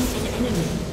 Facing enemy.